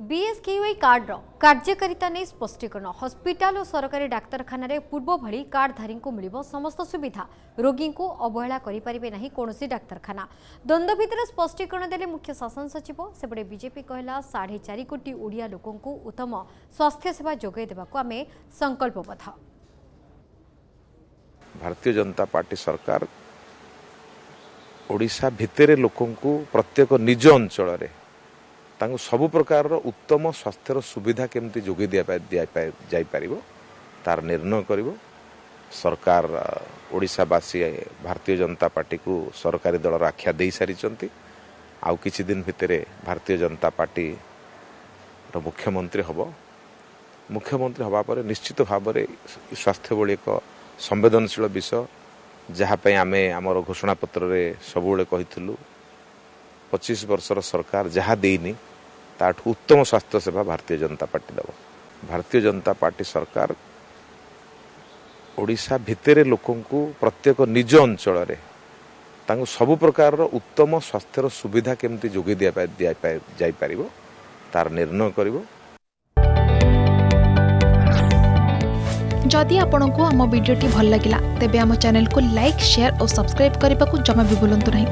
BSKY କାର୍ଡର କାର୍ଯ୍ୟକାରିତା ନେଇ ସ୍ପଷ୍ଟୀକରଣ ହସ୍ପିଟାଲ ଓ ସରକାରୀ ଡାକ୍ତରଖାନାରେ ପୂର୍ବ ଭଳି କାର୍ଡଧାରୀଙ୍କୁ ମିଳିବ ସମସ୍ତ ସୁବିଧା ରୋଗୀଙ୍କୁ ଅବହେଳା କରିପାରିବେ ନାହିଁ କୌଣସି ଡାକ୍ତରଖାନା ଦ୍ୱନ୍ଦ୍ୱ ଭିତରେ ସ୍ପଷ୍ଟୀକରଣ ଦେଲେ ମୁଖ୍ୟ ଶାସନ ସଚିବ ସେପଟେ ବିଜେପି କହିଲା ସାଢ଼େ ଚାରି କୋଟି ଓଡ଼ିଆ ଲୋକଙ୍କୁ ଉତ୍ତମ ସ୍ୱାସ୍ଥ୍ୟସେବା ଯୋଗାଇ ଦେବାକୁ ଆମେ ସଂକଳ୍ପବଦ୍ଧ ଭାରତୀୟ ଜନତା ପାର୍ଟି ସରକାର ଓଡ଼ିଶା ଭିତରେ ଲୋକଙ୍କୁ ପ୍ରତ୍ୟେକ ନିଜ ଅଞ୍ଚଳରେ ତାଙ୍କୁ ସବୁ ପ୍ରକାରର ଉତ୍ତମ ସ୍ୱାସ୍ଥ୍ୟର ସୁବିଧା କେମିତି ଯୋଗାଇ ଦିଆ ଯାଇପାରିବ ତାର ନିର୍ଣ୍ଣୟ କରିବ। ସରକାର ଓଡ଼ିଶାବାସୀ ଭାରତୀୟ ଜନତା ପାର୍ଟିକୁ ସରକାରୀ ଦଳର ଆଖ୍ୟା ଦେଇସାରିଛନ୍ତି ଆଉ କିଛି ଦିନ ଭିତରେ ଭାରତୀୟ ଜନତା ପାର୍ଟିର ମୁଖ୍ୟମନ୍ତ୍ରୀ ହେବ। ମୁଖ୍ୟମନ୍ତ୍ରୀ ହେବା ପରେ ନିଶ୍ଚିତ ଭାବରେ ସ୍ୱାସ୍ଥ୍ୟ ଭଳି ଏକ ସମ୍ବେଦନଶୀଳ ବିଷୟ ଯାହା ପାଇଁ ଆମେ ଆମର ଘୋଷଣାପତ୍ରରେ ସବୁବେଳେ କହିଥିଲୁ ପଚିଶ ବର୍ଷର ସରକାର ଯାହା ଦେଇନି ତାଠୁ ଉତ୍ତମ ସ୍ୱାସ୍ଥ୍ୟ ସେବା ଭାରତୀୟ ଜନତା ପାର୍ଟି ଦେବ ଭାରତୀୟ ଜନତା ପାର୍ଟି ସରକାର ଓଡ଼ିଶା ଭିତରେ ଲୋକଙ୍କୁ ପ୍ରତ୍ୟେକ ନିଜ ଅଞ୍ଚଳରେ ତାଙ୍କୁ ସବୁ ପ୍ରକାରର ଉତ୍ତମ ସ୍ୱାସ୍ଥ୍ୟର ସୁବିଧା କେମିତି ଯୋଗାଇ ଦିଆ ଯାଇପାରିବ ତାର ନିର୍ଣ୍ଣୟ କରିବ। ଯଦି ଆପଣଙ୍କୁ ଆମ ଭିଡ଼ିଓଟି ଭଲ ଲାଗିଲା ତେବେ ଆମ ଚ୍ୟାନେଲକୁ ଲାଇକ୍ ସେୟାର ଓ ସବସ୍କ୍ରାଇବ୍ କରିବାକୁ ଜମା ବି ଭୁଲନ୍ତୁ ନାହିଁ।